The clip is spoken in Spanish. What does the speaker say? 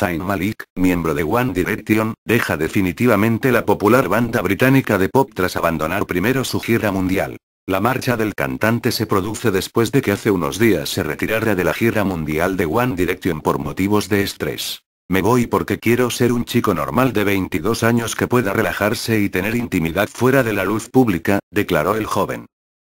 Zayn Malik, miembro de One Direction, deja definitivamente la popular banda británica de pop tras abandonar primero su gira mundial. La marcha del cantante se produce después de que hace unos días se retirara de la gira mundial de One Direction por motivos de estrés. Me voy porque quiero ser un chico normal de 22 años que pueda relajarse y tener intimidad fuera de la luz pública, declaró el joven.